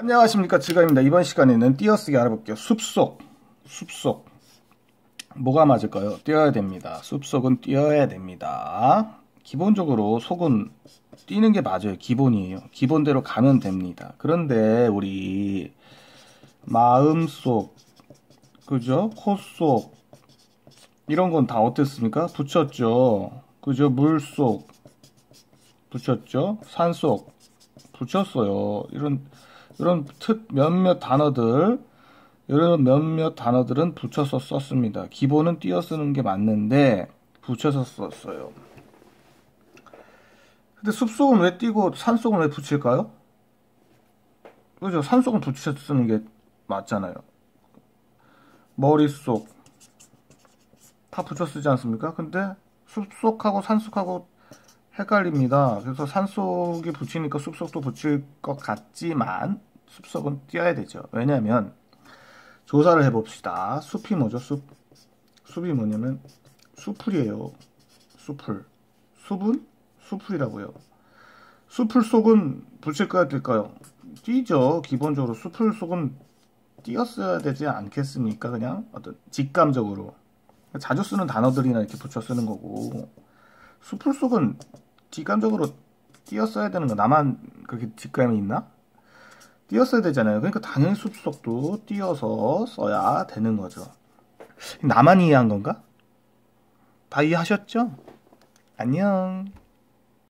안녕하십니까. 지가입니다. 이번 시간에는 띄어쓰기 알아볼게요. 숲속. 숲속. 뭐가 맞을까요? 띄어야 됩니다. 숲속은 띄어야 됩니다. 기본적으로 속은 띄는 게 맞아요. 기본이에요. 기본대로 가면 됩니다. 그런데 우리 마음속 그죠? 콧속 이런 건 다 어땠습니까? 붙였죠? 그죠? 물속 붙였죠? 산속 붙였어요. 이런 이런 특 몇몇 단어들 이런 몇몇 단어들은 붙여서 썼습니다. 기본은 띄어 쓰는 게 맞는데 붙여서 썼어요. 근데 숲속은 왜 띄고 산속은 왜 붙일까요? 그죠? 산속은 붙여 서 쓰는 게 맞잖아요. 머릿속 다 붙여 쓰지 않습니까? 근데 숲속하고 산속하고 헷갈립니다. 그래서 산속이 붙이니까 숲속도 붙일 것 같지만 숲속은 띄어야 되죠. 왜냐하면 조사를 해봅시다. 숲이 뭐죠? 숲. 숲이 뭐냐면 수풀이에요. 수풀. 숲은 수풀이라고요. 수풀 속은 붙일까요? 뜰까요? 띄죠. 기본적으로 수풀 속은 띄었어야 되지 않겠습니까? 그냥 어떤 직감적으로. 자주 쓰는 단어들이나 이렇게 붙여 쓰는 거고. 수풀 속은 직감적으로 띄었어야 되는 거 나만 그렇게 직감이 있나? 띄었어야 되잖아요. 그러니까 당연히 숲속도 띄어서 써야 되는 거죠. 나만 이해한 건가? 다 이해하셨죠? 안녕.